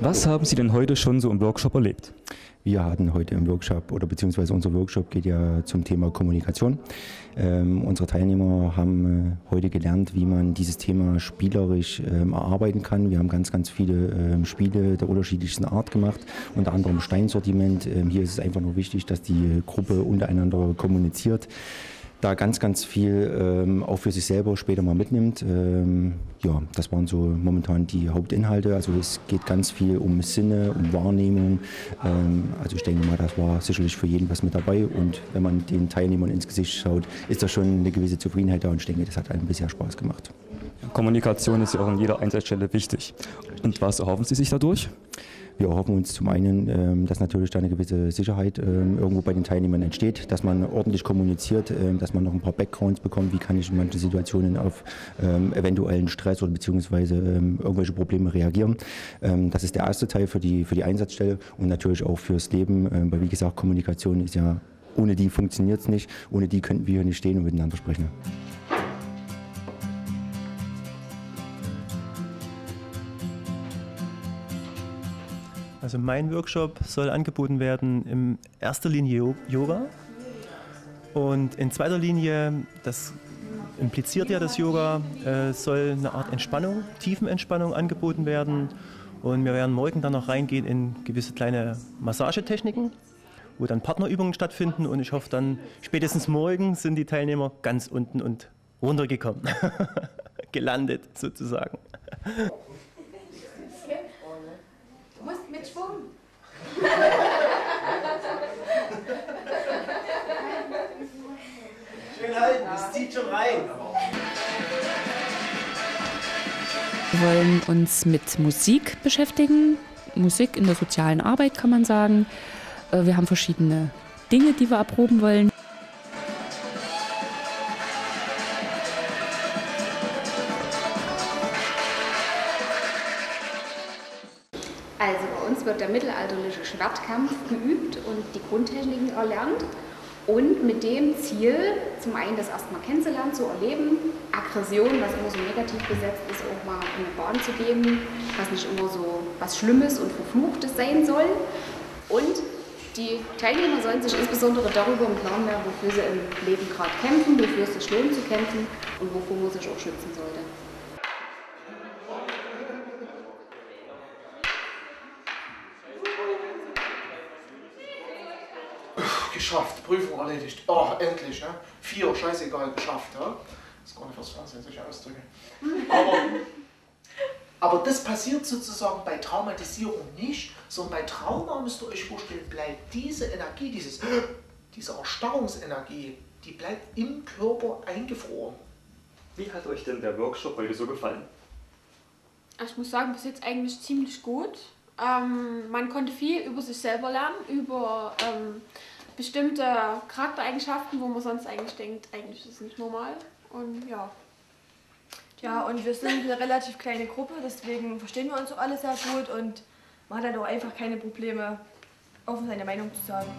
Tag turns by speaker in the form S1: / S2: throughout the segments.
S1: Was haben Sie denn heute schon so im Workshop erlebt?
S2: Wir hatten heute im Workshop oder beziehungsweise unser Workshop geht ja zum Thema Kommunikation. Ähm, unsere Teilnehmer haben äh, heute gelernt, wie man dieses Thema spielerisch ähm, erarbeiten kann. Wir haben ganz, ganz viele ähm, Spiele der unterschiedlichsten Art gemacht, unter anderem Steinsortiment. Ähm, hier ist es einfach nur wichtig, dass die Gruppe untereinander kommuniziert da ganz, ganz viel ähm, auch für sich selber später mal mitnimmt. Ähm, ja, das waren so momentan die Hauptinhalte. Also es geht ganz viel um Sinne, um Wahrnehmung. Ähm, also ich denke mal, das war sicherlich für jeden was mit dabei. Und wenn man den Teilnehmern ins Gesicht schaut, ist da schon eine gewisse Zufriedenheit da. Und ich denke, das hat einem bisher Spaß gemacht.
S1: Kommunikation ist ja auch an jeder Einsatzstelle wichtig. Und was erhoffen Sie sich dadurch?
S2: Wir erhoffen uns zum einen, ähm, dass natürlich da eine gewisse Sicherheit ähm, irgendwo bei den Teilnehmern entsteht, dass man ordentlich kommuniziert, ähm, dass man noch ein paar Backgrounds bekommt, wie kann ich in manchen Situationen auf eventuellen Stress oder beziehungsweise irgendwelche Probleme reagieren. Das ist der erste Teil für die, für die Einsatzstelle und natürlich auch fürs Leben, weil wie gesagt, Kommunikation ist ja, ohne die funktioniert es nicht, ohne die könnten wir hier nicht stehen und miteinander sprechen.
S3: Also mein Workshop soll angeboten werden in erster Linie Yoga und in zweiter Linie, das impliziert ja das Yoga, äh, soll eine Art Entspannung, Tiefenentspannung angeboten werden. Und wir werden morgen dann noch reingehen in gewisse kleine Massagetechniken, wo dann Partnerübungen stattfinden. Und ich hoffe dann, spätestens morgen sind die Teilnehmer ganz unten und runtergekommen. Gelandet sozusagen. Mit Schwung.
S4: Schön halten, es zieht schon rein.
S5: Wir wollen uns mit Musik beschäftigen. Musik in der sozialen Arbeit kann man sagen. Äh, wir haben verschiedene Dinge, die wir erproben wollen.
S6: Also bei uns wird der mittelalterliche Schwertkampf geübt und die Grundtechniken erlernt. Und mit dem Ziel, zum einen das erstmal kennenzulernen, zu erleben, Aggression, was immer so negativ besetzt ist, auch mal in eine Bahn zu geben, was nicht immer so was Schlimmes und Verfluchtes sein soll. Und die Teilnehmer sollen sich insbesondere darüber im Klaren werden, wofür sie im Leben gerade kämpfen, wofür es sich lohnt zu kämpfen und wovor man sich auch schützen sollte.
S4: Geschafft, Prüfung erledigt. Oh, endlich, ja. Vier, scheißegal, geschafft, ja. Das ist gar nicht fürs Fernsehen sich ausdrücken. Aber, aber das passiert sozusagen bei Traumatisierung nicht, sondern bei Trauma müsst ihr euch vorstellen, bleibt diese Energie, dieses, diese Erstarrungsenergie, die bleibt im Körper eingefroren.
S1: Wie hat euch denn der Workshop heute so gefallen?
S7: Ich muss sagen, bis jetzt eigentlich ziemlich gut. Ähm, man konnte viel über sich selber lernen, über ähm, bestimmte Charaktereigenschaften, wo man sonst eigentlich denkt, eigentlich ist es nicht normal. Und ja.
S8: Ja, und wir sind eine relativ kleine Gruppe, deswegen verstehen wir uns auch alle sehr gut und man hat halt auch einfach keine Probleme, offen seine Meinung zu sagen.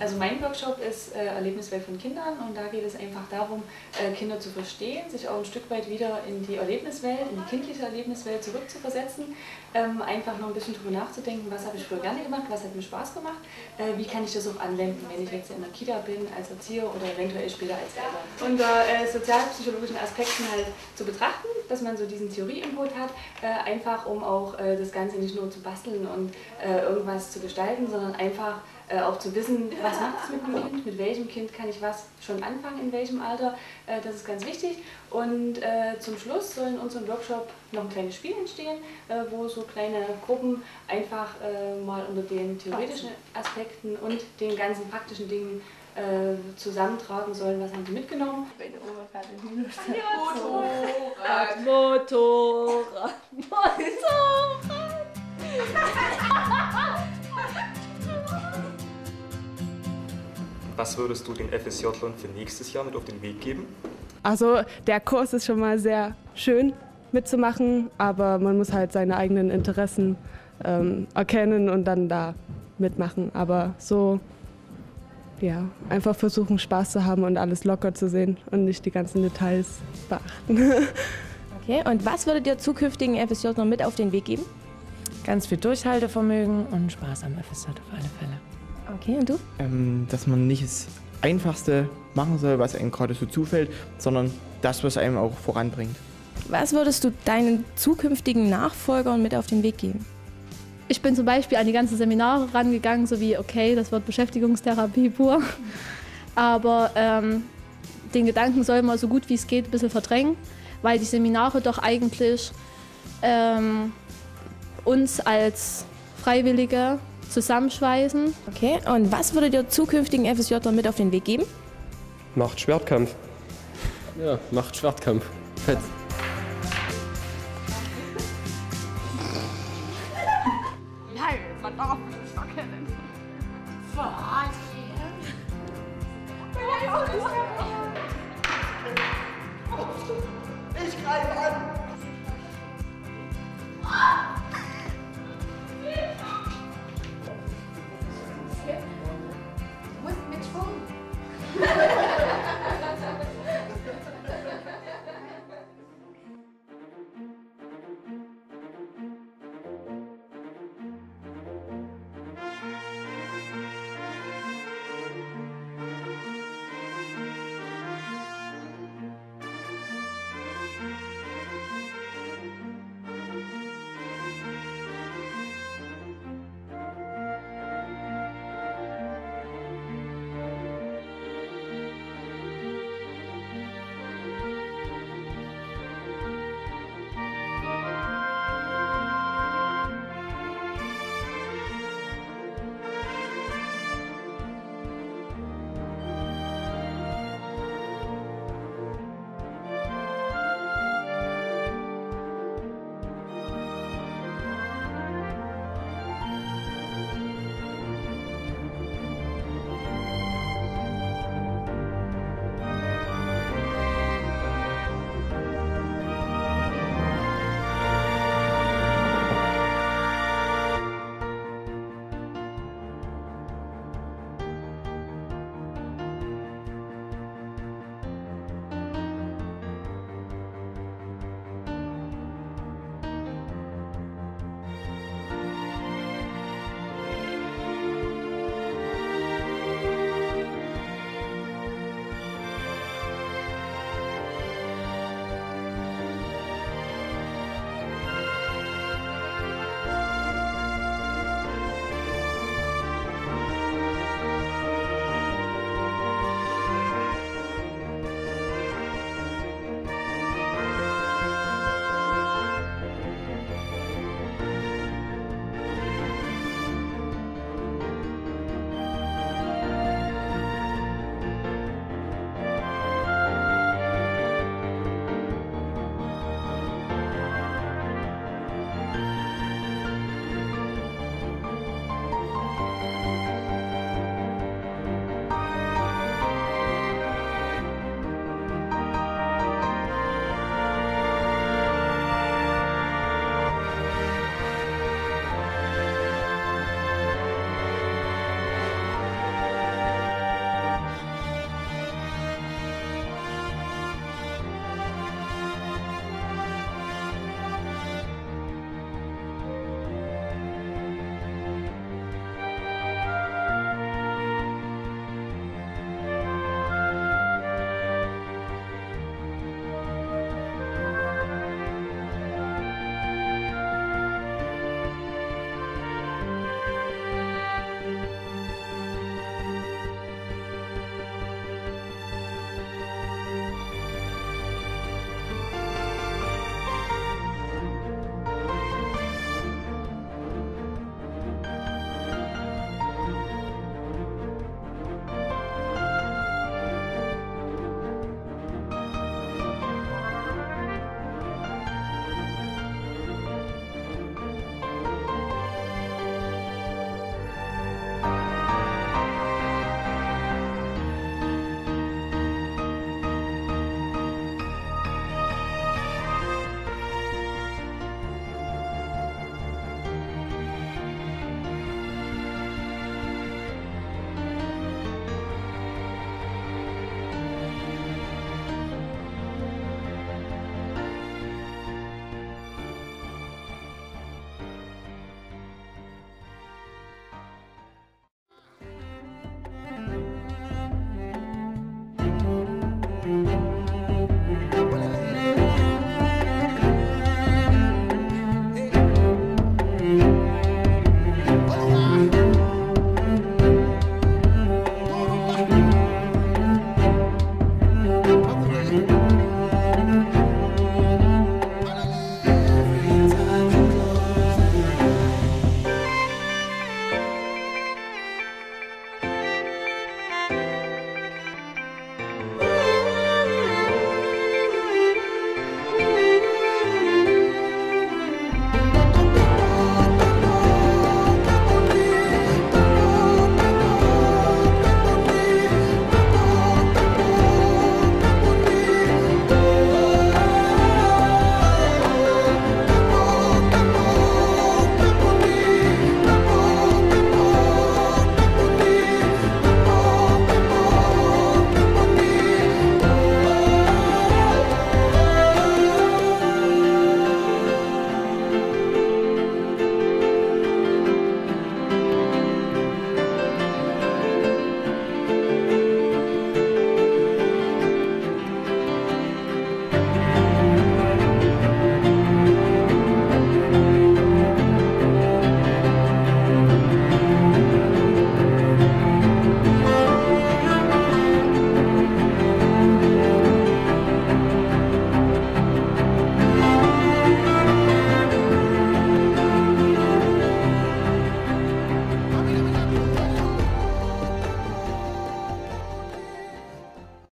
S9: Also mein Workshop ist äh, Erlebniswelt von Kindern und da geht es einfach darum, äh, Kinder zu verstehen, sich auch ein Stück weit wieder in die Erlebniswelt, in die kindliche Erlebniswelt zurückzuversetzen, ähm, einfach noch ein bisschen drüber nachzudenken, was habe ich früher gerne gemacht, was hat mir Spaß gemacht, äh, wie kann ich das auch anwenden, wenn ich jetzt in der Kita bin, als Erzieher oder eventuell später als Eltern. Unter äh, sozialpsychologischen Aspekten halt zu betrachten, dass man so diesen Theorieinput hat, äh, einfach um auch äh, das Ganze nicht nur zu basteln und irgendwas zu gestalten, sondern einfach äh, auch zu wissen, was macht es mit dem Kind, mit welchem Kind kann ich was schon anfangen, in welchem Alter, äh, das ist ganz wichtig. Und äh, zum Schluss soll in unserem Workshop noch ein kleines Spiel entstehen, äh, wo so kleine Gruppen einfach äh, mal unter den theoretischen Aspekten und den ganzen praktischen Dingen äh, zusammentragen sollen, was haben sie mitgenommen.
S8: Motorrad, Motorrad, Motorrad.
S1: Was würdest du den FSJ-Lern für nächstes Jahr mit auf den Weg geben?
S10: Also der Kurs ist schon mal sehr schön mitzumachen, aber man muss halt seine eigenen Interessen ähm, erkennen und dann da mitmachen. Aber so, ja, einfach versuchen Spaß zu haben und alles locker zu sehen und nicht die ganzen Details beachten.
S11: Okay, und was würdet ihr zukünftigen FSJ noch mit auf den Weg geben?
S12: Ganz viel Durchhaltevermögen und Spaß am FSJ auf alle Fälle.
S11: Okay, und du?
S13: Ähm, dass man nicht das Einfachste machen soll, was einem gerade so zufällt, sondern das, was einem auch voranbringt.
S11: Was würdest du deinen zukünftigen Nachfolgern mit auf den Weg geben?
S14: Ich bin zum Beispiel an die ganzen Seminare rangegangen, so wie, okay, das wird Beschäftigungstherapie pur. Aber ähm, den Gedanken soll man so gut wie es geht ein bisschen verdrängen, weil die Seminare doch eigentlich ähm, uns als Freiwillige zusammenschweißen.
S11: Okay, und was würdet ihr zukünftigen FSJ mit auf den Weg geben?
S15: Macht Schwertkampf. Ja, macht Schwertkampf. Fett.
S8: Nein, man darf nicht verkennen. Ich greife an!